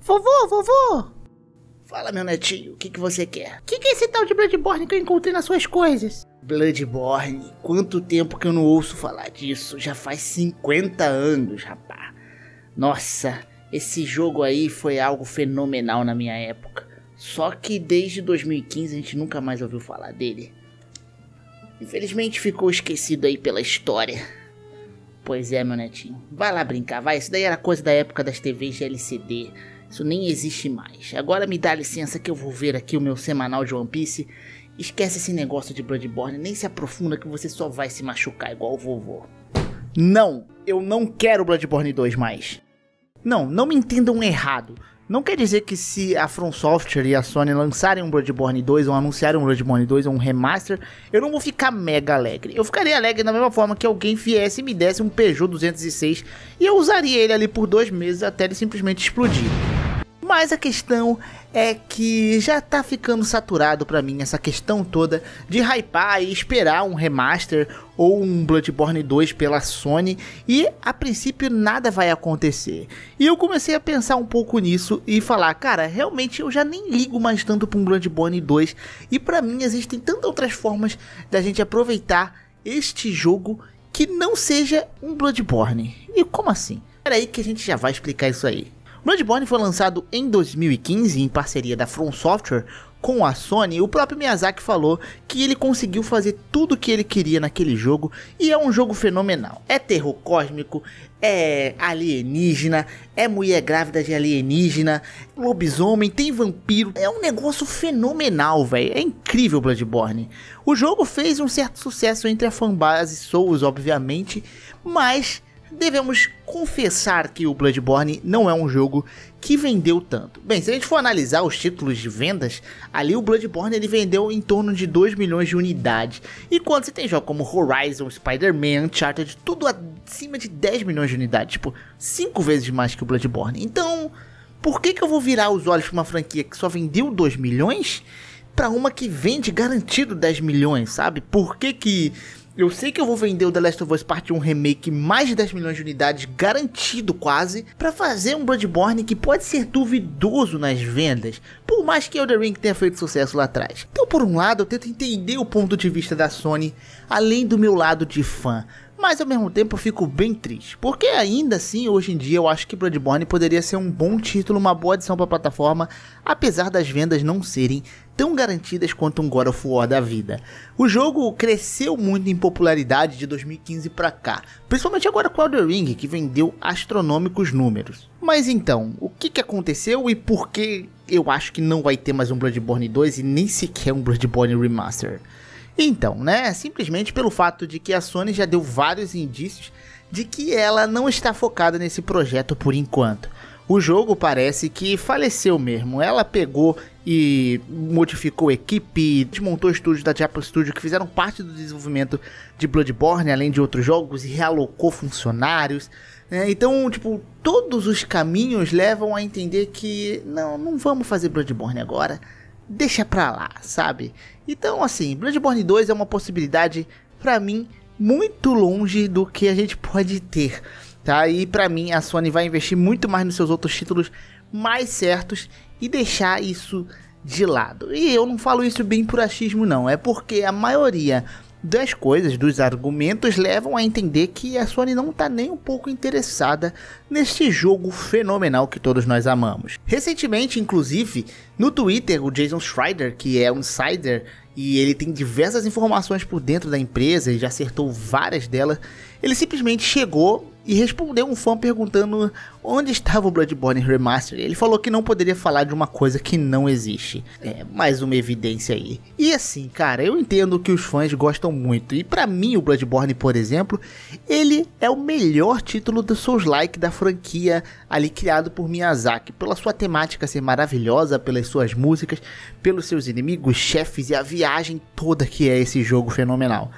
Vovô, vovô! Fala, meu netinho, o que, que você quer? O que, que é esse tal de Bloodborne que eu encontrei nas suas coisas? Bloodborne, quanto tempo que eu não ouço falar disso? Já faz 50 anos, rapá. Nossa, esse jogo aí foi algo fenomenal na minha época. Só que desde 2015 a gente nunca mais ouviu falar dele. Infelizmente ficou esquecido aí pela história. Pois é, meu netinho. Vai lá brincar, vai. Isso daí era coisa da época das TVs de LCD. Isso nem existe mais. Agora me dá licença que eu vou ver aqui o meu semanal de One Piece. Esquece esse negócio de Bloodborne, nem se aprofunda que você só vai se machucar igual o vovô. Não, eu não quero Bloodborne 2 mais. Não, não me entendam errado. Não quer dizer que se a From Software e a Sony lançarem um Bloodborne 2 ou anunciarem um Bloodborne 2 ou um remaster, eu não vou ficar mega alegre. Eu ficaria alegre da mesma forma que alguém viesse e me desse um Peugeot 206 e eu usaria ele ali por dois meses até ele simplesmente explodir. Mas a questão é que já tá ficando saturado para mim essa questão toda de hypar e esperar um remaster ou um Bloodborne 2 pela Sony e a princípio nada vai acontecer. E eu comecei a pensar um pouco nisso e falar, cara, realmente eu já nem ligo mais tanto para um Bloodborne 2 e para mim existem tantas outras formas da gente aproveitar este jogo que não seja um Bloodborne. E como assim? Era aí que a gente já vai explicar isso aí. Bloodborne foi lançado em 2015 em parceria da From Software com a Sony, o próprio Miyazaki falou que ele conseguiu fazer tudo o que ele queria naquele jogo e é um jogo fenomenal. É terror cósmico, é alienígena, é mulher grávida de alienígena, lobisomem, tem vampiro. É um negócio fenomenal, velho. É incrível Bloodborne. O jogo fez um certo sucesso entre a fanbase Souls, obviamente, mas devemos confessar que o Bloodborne não é um jogo que vendeu tanto. Bem, se a gente for analisar os títulos de vendas, ali o Bloodborne ele vendeu em torno de 2 milhões de unidades. E quando você tem jogos como Horizon, Spider-Man, Uncharted, tudo acima de 10 milhões de unidades, tipo, 5 vezes mais que o Bloodborne. Então, por que, que eu vou virar os olhos para uma franquia que só vendeu 2 milhões para uma que vende garantido 10 milhões, sabe? Por que que eu sei que eu vou vender o The Last of Us Part 1 Remake mais de 10 milhões de unidades, garantido quase, para fazer um Bloodborne que pode ser duvidoso nas vendas, por mais que Elder Ring tenha feito sucesso lá atrás. Então, por um lado, eu tento entender o ponto de vista da Sony, além do meu lado de fã. Mas ao mesmo tempo fico bem triste, porque ainda assim hoje em dia eu acho que Bloodborne poderia ser um bom título, uma boa adição para a plataforma, apesar das vendas não serem tão garantidas quanto um God of War da vida. O jogo cresceu muito em popularidade de 2015 para cá, principalmente agora com Elder Ring, que vendeu astronômicos números. Mas então, o que, que aconteceu e por que eu acho que não vai ter mais um Bloodborne 2 e nem sequer um Bloodborne Remaster? Então, né, simplesmente pelo fato de que a Sony já deu vários indícios de que ela não está focada nesse projeto por enquanto. O jogo parece que faleceu mesmo. Ela pegou e modificou equipe, desmontou estúdios da Japan Studio que fizeram parte do desenvolvimento de Bloodborne, além de outros jogos, e realocou funcionários. Né? Então, tipo, todos os caminhos levam a entender que não, não vamos fazer Bloodborne agora deixa pra lá, sabe? Então, assim, Bloodborne 2 é uma possibilidade, para mim, muito longe do que a gente pode ter, tá? E para mim, a Sony vai investir muito mais nos seus outros títulos mais certos e deixar isso de lado. E eu não falo isso bem por achismo, não, é porque a maioria das coisas, dos argumentos, levam a entender que a Sony não está nem um pouco interessada neste jogo fenomenal que todos nós amamos. Recentemente, inclusive, no Twitter, o Jason Schreider, que é um insider e ele tem diversas informações por dentro da empresa e já acertou várias delas, ele simplesmente chegou e respondeu um fã perguntando onde estava o Bloodborne Remaster. Ele falou que não poderia falar de uma coisa que não existe. É, mais uma evidência aí. E assim, cara, eu entendo que os fãs gostam muito. E para mim, o Bloodborne, por exemplo, ele é o melhor título do Souls-like da franquia ali criado por Miyazaki. Pela sua temática ser maravilhosa, pelas suas músicas, pelos seus inimigos, chefes e a viagem toda que é esse jogo fenomenal.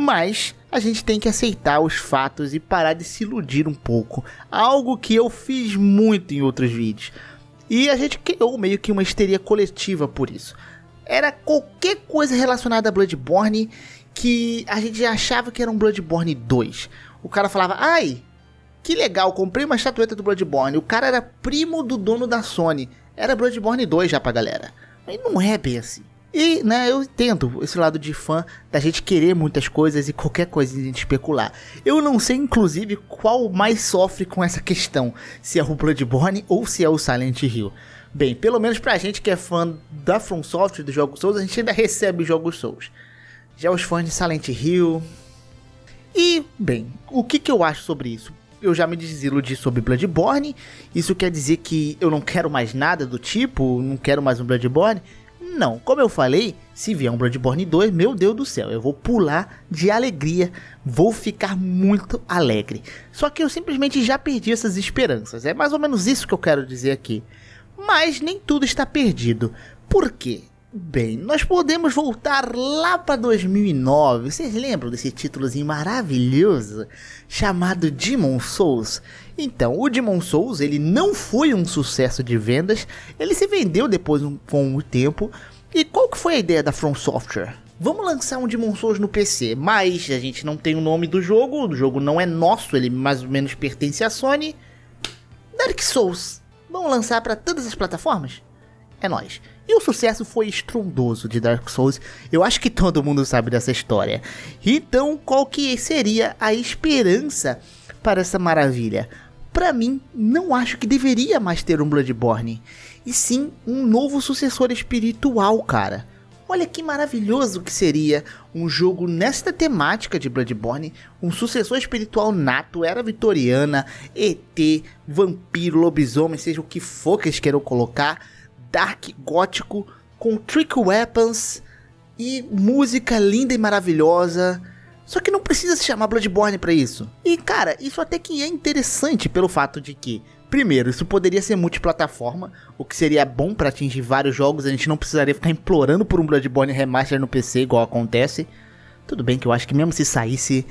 Mas a gente tem que aceitar os fatos e parar de se iludir um pouco. Algo que eu fiz muito em outros vídeos. E a gente criou meio que uma histeria coletiva por isso. Era qualquer coisa relacionada a Bloodborne que a gente achava que era um Bloodborne 2. O cara falava, ai, que legal, comprei uma estatueta do Bloodborne. O cara era primo do dono da Sony. Era Bloodborne 2 já pra galera. Mas não é bem assim. E, né, eu entendo esse lado de fã da gente querer muitas coisas e qualquer coisa de gente especular. Eu não sei, inclusive, qual mais sofre com essa questão, se é o Bloodborne ou se é o Silent Hill. Bem, pelo menos pra gente que é fã da From Software dos jogos Souls, a gente ainda recebe jogos Souls. Já os fãs de Silent Hill. E, bem, o que, que eu acho sobre isso? Eu já me desiludi sobre Bloodborne. Isso quer dizer que eu não quero mais nada do tipo, não quero mais um Bloodborne? Não, como eu falei, se vier um Bloodborne 2, meu Deus do céu, eu vou pular de alegria, vou ficar muito alegre. Só que eu simplesmente já perdi essas esperanças, é mais ou menos isso que eu quero dizer aqui. Mas nem tudo está perdido. Por quê? Bem, nós podemos voltar lá para 2009. Vocês lembram desse títulozinho maravilhoso chamado Demon Souls? Então, o Demon Souls, ele não foi um sucesso de vendas, ele se vendeu depois com o tempo. E qual que foi a ideia da From Software? Vamos lançar um Demon Souls no PC, mas a gente não tem o nome do jogo, o jogo não é nosso, ele mais ou menos pertence à Sony. Dark Souls, vamos lançar para todas as plataformas? É nós. E o sucesso foi estrondoso de Dark Souls. Eu acho que todo mundo sabe dessa história. Então, qual que seria a esperança para essa maravilha? Para mim, não acho que deveria mais ter um Bloodborne, e sim um novo sucessor espiritual, cara. Olha que maravilhoso que seria um jogo nesta temática de Bloodborne, um sucessor espiritual nato, era vitoriana, ET, vampiro, lobisomem, seja o que for que eles queiram colocar dark gótico com trick weapons e música linda e maravilhosa. Só que não precisa se chamar Bloodborne para isso. E cara, isso até que é interessante pelo fato de que, primeiro, isso poderia ser multiplataforma, o que seria bom para atingir vários jogos, a gente não precisaria ficar implorando por um Bloodborne remaster no PC igual acontece. Tudo bem que eu acho que mesmo se saísse,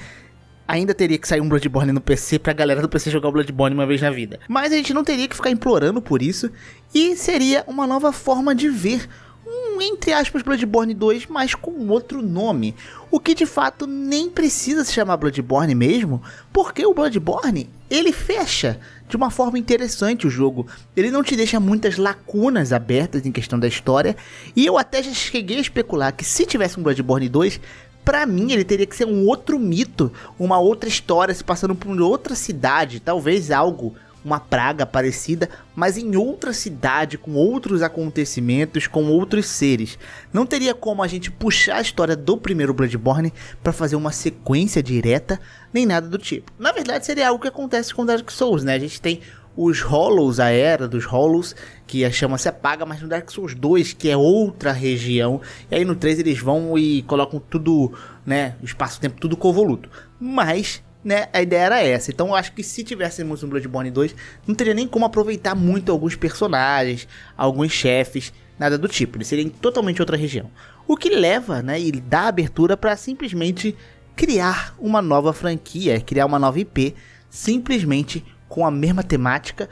ainda teria que sair um Bloodborne no PC pra galera do PC jogar o Bloodborne uma vez na vida. Mas a gente não teria que ficar implorando por isso e seria uma nova forma de ver um, entre aspas, Bloodborne 2, mas com outro nome. O que de fato nem precisa se chamar Bloodborne mesmo, porque o Bloodborne, ele fecha de uma forma interessante o jogo. Ele não te deixa muitas lacunas abertas em questão da história, e eu até já cheguei a especular que se tivesse um Bloodborne 2, para mim ele teria que ser um outro mito, uma outra história se passando por outra cidade, talvez algo uma praga parecida, mas em outra cidade, com outros acontecimentos, com outros seres. Não teria como a gente puxar a história do primeiro Bloodborne para fazer uma sequência direta, nem nada do tipo. Na verdade, seria algo que acontece com Dark Souls, né? A gente tem os Hollows, a era dos Hollows, que a chama se apaga, mas no Dark Souls 2, que é outra região, e aí no 3 eles vão e colocam tudo, né, o espaço-tempo tudo convoluto. Mas, né, a ideia era essa. Então eu acho que se tivéssemos um Bloodborne 2, não teria nem como aproveitar muito alguns personagens, alguns chefes, nada do tipo. Eles seriam totalmente outra região. O que leva, né, e dá abertura para simplesmente criar uma nova franquia, criar uma nova IP, simplesmente com a mesma temática,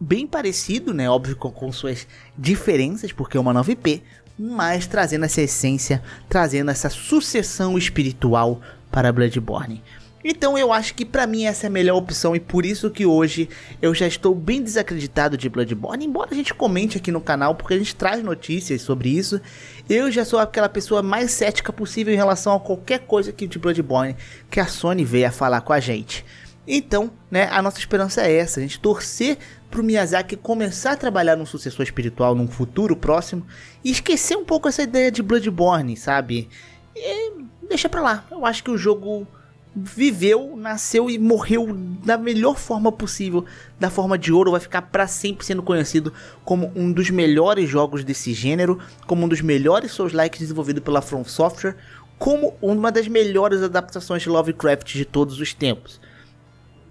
bem parecido, né? Óbvio com, suas diferenças, porque é uma nova IP, mas trazendo essa essência, trazendo essa sucessão espiritual para Bloodborne. Então eu acho que para mim essa é a melhor opção e por isso que hoje eu já estou bem desacreditado de Bloodborne, embora a gente comente aqui no canal porque a gente traz notícias sobre isso. Eu já sou aquela pessoa mais cética possível em relação a qualquer coisa que de Bloodborne que a Sony venha falar com a gente. Então, né, a nossa esperança é essa, a gente torcer pro Miyazaki começar a trabalhar num sucessor espiritual num futuro próximo e esquecer um pouco essa ideia de Bloodborne, sabe? E deixa pra lá. Eu acho que o jogo viveu, nasceu e morreu da melhor forma possível, da forma de ouro, vai ficar para sempre sendo conhecido como um dos melhores jogos desse gênero, como um dos melhores Souls-like desenvolvido pela From Software, como uma das melhores adaptações de Lovecraft de todos os tempos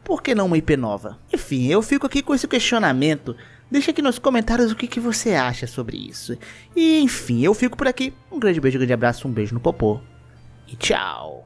por que não uma IP nova? Enfim, eu fico aqui com esse questionamento. Deixa aqui nos comentários o que, que você acha sobre isso. E enfim, eu fico por aqui. Um grande beijo, um grande abraço, um beijo no popô. E tchau!